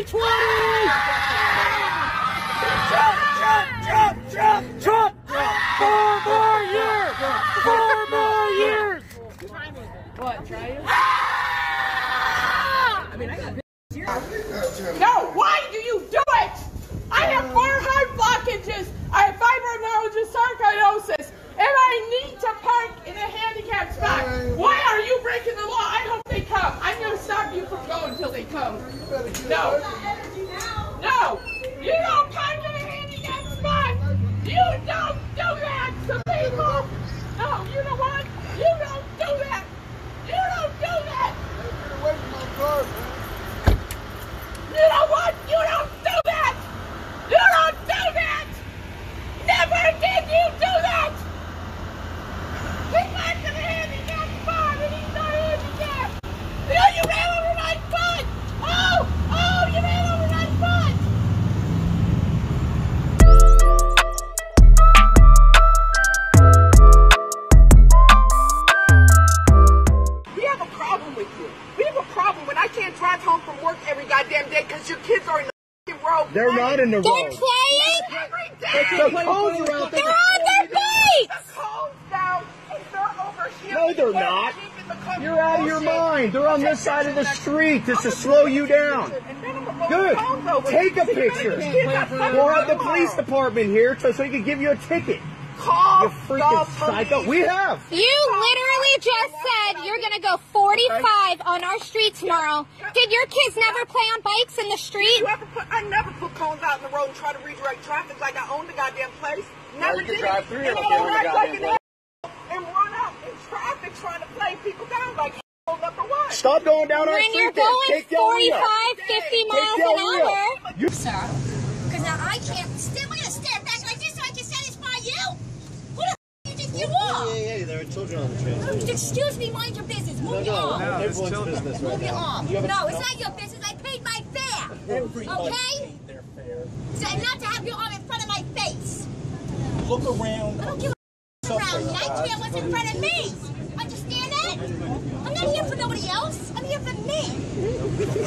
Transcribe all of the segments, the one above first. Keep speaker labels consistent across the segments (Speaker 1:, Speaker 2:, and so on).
Speaker 1: Trump, Trump, Trump, Trump, Trump. Four more years. Four more years.
Speaker 2: What, try it?
Speaker 3: No, why do you do it? I have four heart blockages. I have fibromyalgia sarcoidosis. And I need to park in a handicapped spot. Why are you breaking the law? I hope they come. I'm going to stop you from going until they come. No. Every
Speaker 4: cones are there.
Speaker 5: They're on their
Speaker 3: The
Speaker 5: bikes.
Speaker 3: cones down and they're over here.
Speaker 4: No, they're
Speaker 3: They're
Speaker 4: not.
Speaker 3: keeping the cones.
Speaker 4: You're out of your mind. They're on this side of the street just to slow you down.
Speaker 3: And then I'm gonna roll
Speaker 4: Good.
Speaker 3: the cones over.
Speaker 4: Take a picture.
Speaker 3: these kids are fucking
Speaker 4: We'll have the police department here so, so he can give you a ticket.
Speaker 3: Call
Speaker 4: You freaking
Speaker 3: the
Speaker 4: psycho. We have.
Speaker 5: You literally just said you're gonna go 45 on our street tomorrow. Did your kids never play on bikes in the street?
Speaker 3: You ever put, I never put cones out in the road and try to redirect traffic like I own the goddamn place. Never
Speaker 4: you can
Speaker 3: did.
Speaker 4: drive through
Speaker 3: and
Speaker 4: it
Speaker 3: I
Speaker 4: if you own
Speaker 3: don't act like an and run out in traffic trying to play people down like hold up for what?
Speaker 4: Stop going down our street.
Speaker 5: When
Speaker 4: street.
Speaker 5: you're going
Speaker 4: Take Del Rio.
Speaker 5: 45, 50 miles an hour.
Speaker 4: You
Speaker 6: sir. Because now I can't stand. We're gonna stand back like this so I can satisfy you. Who the f- you think you are?
Speaker 4: yeah, there are children on the train.
Speaker 6: Excuse me, mind your business. Move your arm.
Speaker 4: everyone's business
Speaker 6: Move your arm.
Speaker 4: You
Speaker 6: No, it's not your business. I paid my fare. Okay? So not to have your arm in front of my face.
Speaker 7: Look around.
Speaker 6: I don't give a f- around me. I care what's in front of me. Understand that? I'm not here for nobody else. I'm here for me.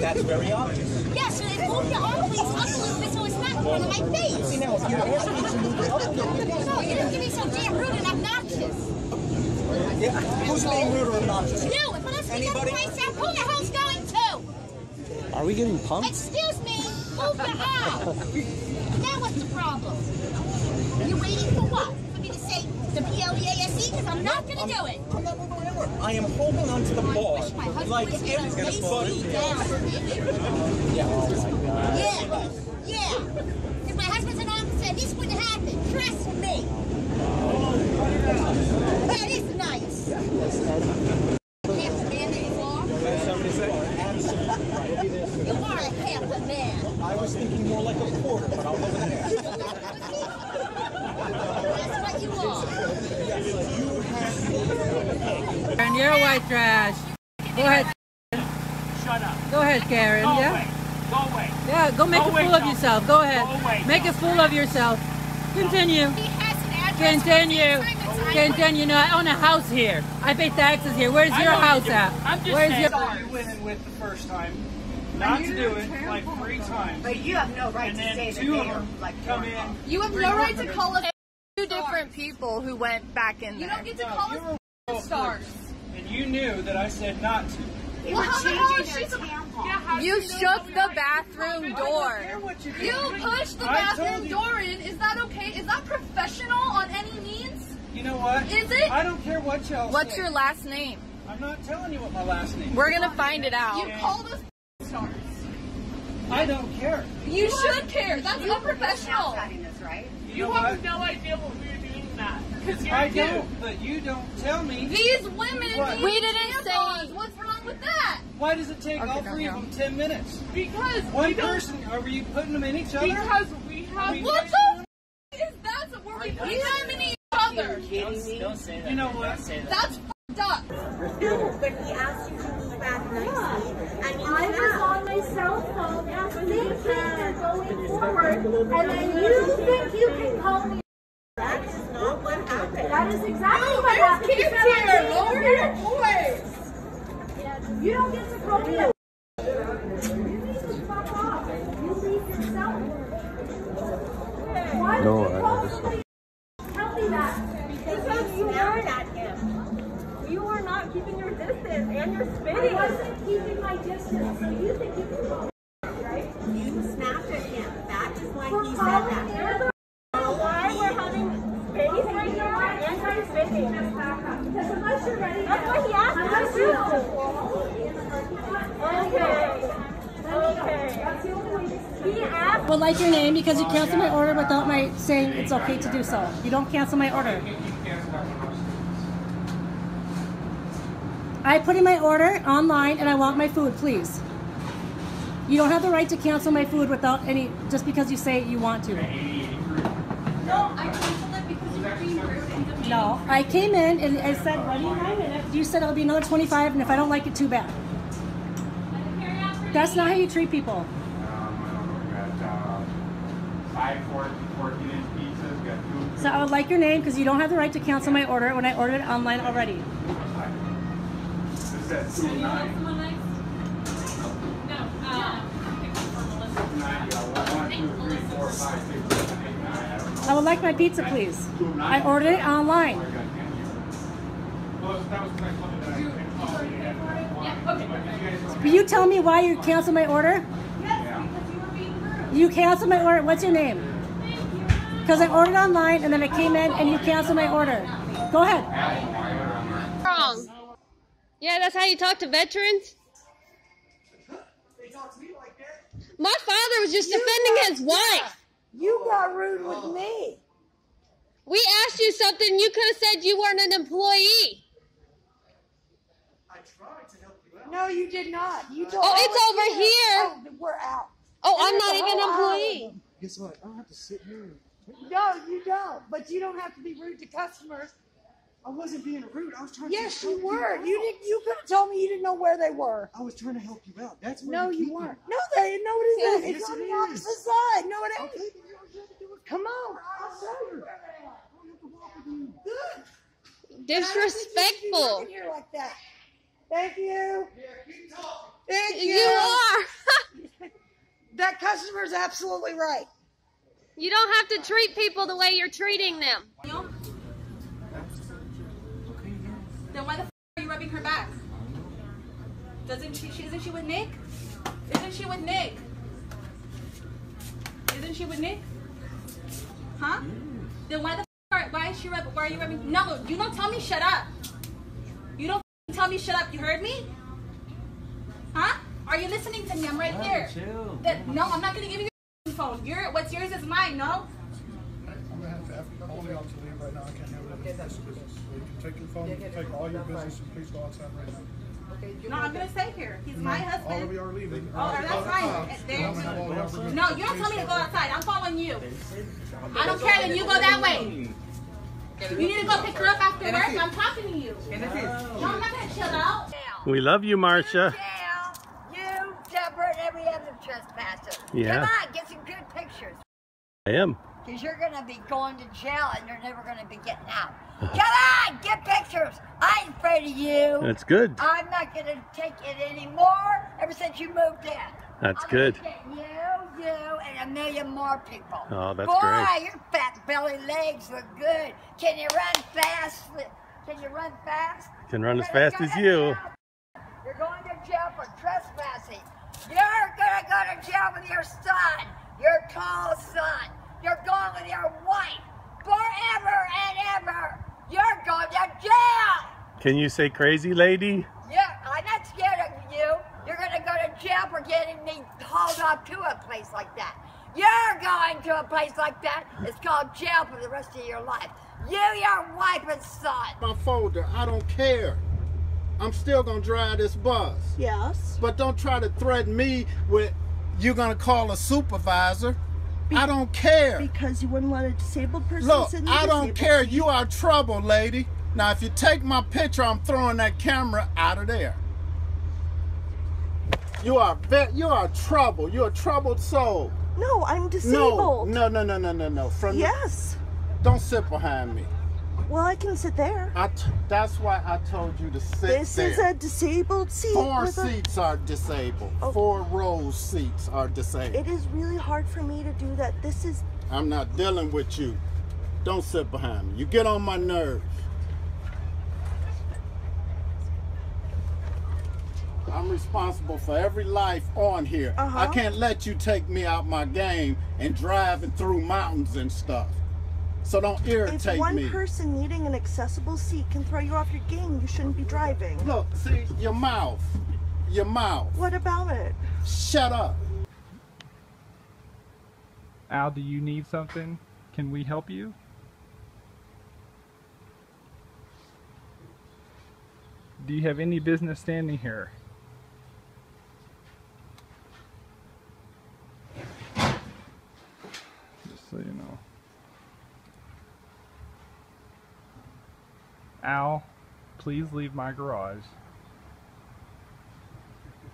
Speaker 7: That's very obvious.
Speaker 6: Yes, so move your arm, please, up a little bit so it's not in front of my face.
Speaker 7: See, Now, if you're asking me to move it up a little bit,
Speaker 6: No, you didn't give me so damn rude and obnoxious.
Speaker 7: Yeah, who's being rude or obnoxious?
Speaker 6: You, if I don't speak up
Speaker 7: Anybody?
Speaker 6: place out, who the hell's going to?
Speaker 7: Are we getting pumped?
Speaker 6: Excuse me, move your arm. Now what's the problem? You're waiting for what? For me to say the P-L-E-A-S-E? Because I'm not going to do it.
Speaker 7: I'm not moving anywhere. I am holding onto the bar
Speaker 6: Wish my husband
Speaker 7: like
Speaker 6: was here to me down. Yeah, oh yeah. If my husband's an officer, this wouldn't happen. Trust me. That is nice. Half the man that you are. You are a half a man.
Speaker 7: I was thinking more like a quarter, but I'll go with that.
Speaker 6: That's what you are.
Speaker 2: And you're white trash. Go ahead.
Speaker 1: Shut up.
Speaker 2: Go ahead, Karen.
Speaker 1: Go
Speaker 2: yeah?
Speaker 1: away. Go away.
Speaker 2: Yeah, go make
Speaker 1: Go
Speaker 2: a
Speaker 1: away,
Speaker 2: fool of yourself. Go ahead.
Speaker 1: Go away,
Speaker 2: Make a fool of yourself. Continue.
Speaker 6: He has an address.
Speaker 2: Continue.
Speaker 6: for the assignments I
Speaker 2: Continue. No, I own a house here. I pay taxes here. Where's your
Speaker 1: know you
Speaker 2: house at?
Speaker 1: I'm just
Speaker 2: Where's
Speaker 1: saying.
Speaker 2: your
Speaker 1: You went in with the first time. Not to do it like three times.
Speaker 8: But you have no right
Speaker 1: And
Speaker 8: to say that they are like
Speaker 1: come in.
Speaker 9: You have no right to call us two different people who went back in You don't get to
Speaker 1: No,
Speaker 9: call us stars.
Speaker 1: And you knew that I said not to.
Speaker 8: They
Speaker 9: Well,
Speaker 8: were
Speaker 9: how the hell
Speaker 8: changing
Speaker 9: is
Speaker 8: their
Speaker 9: she so-
Speaker 8: tampons.
Speaker 9: You shook the bathroom door.
Speaker 1: you.
Speaker 9: You pushed the
Speaker 1: I
Speaker 9: bathroom door in. Is that okay? Is that professional on any means?
Speaker 1: You know what?
Speaker 9: Is it?
Speaker 1: I don't care what y'all
Speaker 9: What's
Speaker 1: say.
Speaker 9: your last name?
Speaker 1: I'm not telling you what my last name is.
Speaker 9: We're gonna find it out. You out. called us stars.
Speaker 1: I don't care.
Speaker 9: You should care. That's
Speaker 8: You
Speaker 9: unprofessional.
Speaker 8: Snapchatting us, right?
Speaker 1: You know what?
Speaker 3: no idea what we were doing that. Because you're
Speaker 1: I don't, but you don't tell me.
Speaker 9: These women,
Speaker 1: What?
Speaker 9: need we didn't tampons. say. What's wrong with that?
Speaker 1: Why does it take
Speaker 9: Okay,
Speaker 1: all
Speaker 9: don't
Speaker 1: three of them ten minutes?
Speaker 3: Because
Speaker 1: One
Speaker 3: we don't.
Speaker 1: person, are you putting them in each other?
Speaker 3: Because we have.
Speaker 9: What the f- is that? So Were we putting them in each other?
Speaker 1: You know what?
Speaker 9: That's f***ed up.
Speaker 8: No, but he asked you to move back nicely. And
Speaker 10: I was on my cell phone thinking and going forward, and then you think you can call me.
Speaker 8: that is not what happened.
Speaker 10: That is exactly what
Speaker 9: There's
Speaker 10: happened.
Speaker 9: kids
Speaker 10: You said I
Speaker 9: here.
Speaker 10: didn't
Speaker 9: Lower
Speaker 10: do
Speaker 9: your voice.
Speaker 10: You don't get to call me
Speaker 11: like your name because you canceled my order without my saying it's okay to do so. You don't cancel my order. I put in my order online and I want my food, please. You don't have the right to cancel my food without any, just because you say you want to.
Speaker 10: No, I canceled it because you were being rude and demeaning.
Speaker 11: No, I came in and I said, what do you minutes? You said it'll be another 25 and if I don't like it, too bad. That's not how you treat people.
Speaker 3: Five 14 inch pizzas, got two.
Speaker 11: So I would like your name because you don't have the right to cancel my order when I ordered it online already.
Speaker 3: This says two nine. Nine, you got one, two, three, four, five, six, seven, eight, nine. I don't know.
Speaker 11: I would like my pizza, please. I ordered it online.
Speaker 3: Well, that was the something that I couldn't call. You had one. But you guys don't
Speaker 11: Will you tell me why you canceled my order? You canceled my order. What's your name? Because I ordered online and then I came in and you canceled my order. Go ahead.
Speaker 12: Wrong. Yeah, that's how you talk to veterans. They talk to me like that? My father was just defending his wife.
Speaker 1: You got rude with me.
Speaker 12: We asked you something. You could have said you weren't an employee. I tried to help you out.
Speaker 1: No, you did not. You told
Speaker 12: Oh, it's over here.
Speaker 1: Oh, we're out.
Speaker 12: Oh,
Speaker 1: And
Speaker 12: I'm not even an
Speaker 1: whole aisle
Speaker 12: employee.
Speaker 1: them.
Speaker 13: Guess what? I don't have to sit here.
Speaker 1: No, you don't. But you don't have to be rude to customers.
Speaker 13: I wasn't being rude. I was trying
Speaker 1: Yes,
Speaker 13: to
Speaker 1: you
Speaker 13: help
Speaker 1: were.
Speaker 13: out.
Speaker 1: You didn't. You could have told me you didn't know where they were.
Speaker 13: I was trying to help you out. That's where
Speaker 1: No,
Speaker 13: you
Speaker 1: you weren't.
Speaker 13: it.
Speaker 1: No, they. No, it isn't.
Speaker 13: Yes,
Speaker 1: it's on
Speaker 13: it
Speaker 1: the
Speaker 13: is.
Speaker 1: opposite side. No, it ain't. Come on. I'll show you. Good.
Speaker 12: Disrespectful.
Speaker 1: Working here like that. Thank you. Thank you.
Speaker 12: You are.
Speaker 1: That customer's absolutely right.
Speaker 12: You don't have to treat people the way you're treating them.
Speaker 10: Then why the f- are you rubbing her back? Doesn't she, she? Isn't she with Nick? Isn't she with Nick? Isn't she with Nick? Huh? Then why the f- are, why is she rub, Why are you rubbing? No, you don't tell me shut up. You don't f- tell me shut up. You heard me? Huh? Are you listening to me? I'm right here. That, no, I'm not gonna give you your phone. Your what's yours is mine. No.
Speaker 14: I'm gonna have to have all the officers leave right now. I can't handle it. This business. So you can take your phone, you can take all your business, and please go outside right now.
Speaker 10: Okay, No, I'm gonna stay here. He's my
Speaker 14: All
Speaker 10: husband.
Speaker 14: of you are leaving.
Speaker 10: Oh, that's fine. There's- No, you don't tell me to go outside. I'm following you. I don't care. Then you go that way. You need to go pick her up after work. I'm talking to you. No, I'm not gonna chill out.
Speaker 15: We love you, Marcia.
Speaker 16: You, Deborah, and every other trespasser.
Speaker 15: Yeah.
Speaker 16: Come on, get some good pictures.
Speaker 15: I am.
Speaker 16: Because you're going to be going to jail and you're never going to be getting out. Uh-huh. Come on, get pictures. I ain't afraid of you.
Speaker 15: That's good.
Speaker 16: I'm not going to take it anymore ever since you moved in.
Speaker 15: That's
Speaker 16: I'm
Speaker 15: good.
Speaker 16: You, you, and a million more people.
Speaker 15: Oh, that's
Speaker 16: Boy,
Speaker 15: great.
Speaker 16: your fat belly legs look good. Can you run fast? Can you run fast?
Speaker 15: Can run as
Speaker 16: You're
Speaker 15: fast as you.
Speaker 16: jail. You're going to jail for trespassing. You're gonna go to jail with your son, your tall son. You're going with your wife forever and ever. You're going to jail.
Speaker 15: Can you say crazy lady?
Speaker 16: Yeah, I'm not scared of you. You're gonna go to jail for getting me hauled off to a place like that. You're going to a place like that. It's called jail for the rest of your life. You, your wife, and son.
Speaker 17: My folder, I don't care. I'm still gonna drive this bus.
Speaker 1: Yes.
Speaker 17: But don't try to threaten me with you're gonna call a supervisor. I don't care.
Speaker 1: Because you wouldn't let a disabled person
Speaker 17: Look,
Speaker 1: sit in the
Speaker 17: I don't care.
Speaker 1: seat.
Speaker 17: You are trouble, lady. Now, if you take my picture, I'm throwing that camera out of there. You are you are trouble. You're a troubled soul.
Speaker 1: No, I'm disabled.
Speaker 17: no, no, no, no, no, no. From
Speaker 1: Yes.
Speaker 17: don't sit behind me.
Speaker 1: Well, I can sit there.
Speaker 17: I t- that's why I told you to sit there.
Speaker 1: This
Speaker 17: there.
Speaker 1: is a disabled seat.
Speaker 17: Four
Speaker 1: with a-
Speaker 17: seats are disabled. Four rows seats are disabled.
Speaker 1: It is really hard for me to do that. This is
Speaker 17: I'm not dealing with you. Don't sit behind me. You get on my nerves. I'm responsible for every life on here.
Speaker 18: Uh-huh.
Speaker 17: I can't let you take me out my game and driving through mountains and stuff. So don't irritate me.
Speaker 18: If one
Speaker 17: me.
Speaker 18: person needing an accessible seat can throw you off your game, you shouldn't be driving.
Speaker 17: Look, see, your mouth. Your mouth.
Speaker 18: What about it?
Speaker 17: Shut up.
Speaker 19: Al, do you need something? Can we help you? Do you have any business standing here? Just so you know. Al, please leave my garage.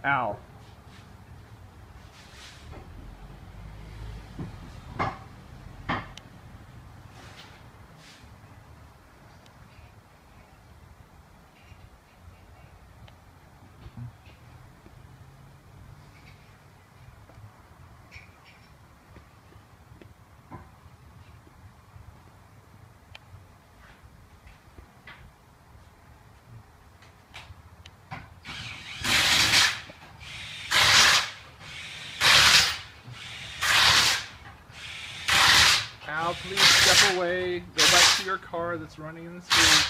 Speaker 19: Al. Al, please step away. Go back to your car that's running in the street.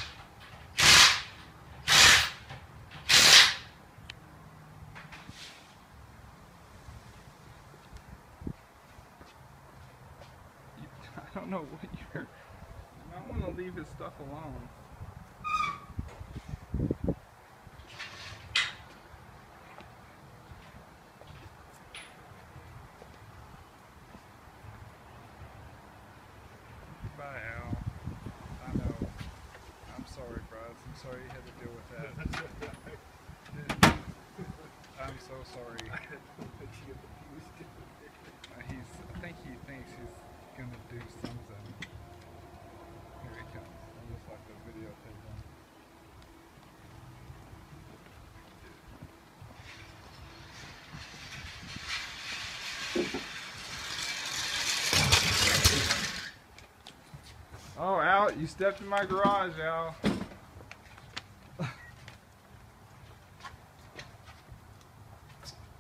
Speaker 19: I don't know what you're. You might want to leave his stuff alone. Bye, Al. I know. I'm sorry, Bryce. I'm sorry you had to deal with that. I'm so sorry. Uh, Uh, he's. I think he thinks he's gonna do something. Here he comes. Oh, Al, you stepped in my garage, Al.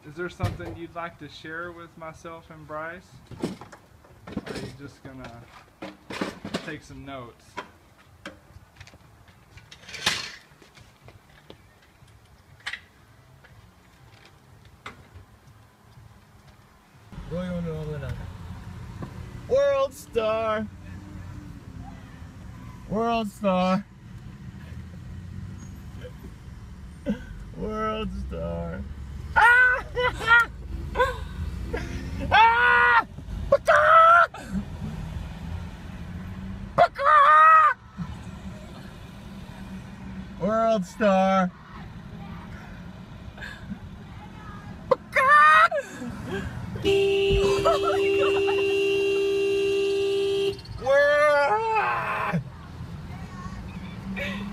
Speaker 19: Is there something you'd like to share with myself and Bryce? Or are you just gonna take some notes?
Speaker 4: World star. World star. World star. World star. World.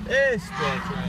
Speaker 4: This bitch right here.
Speaker 16: better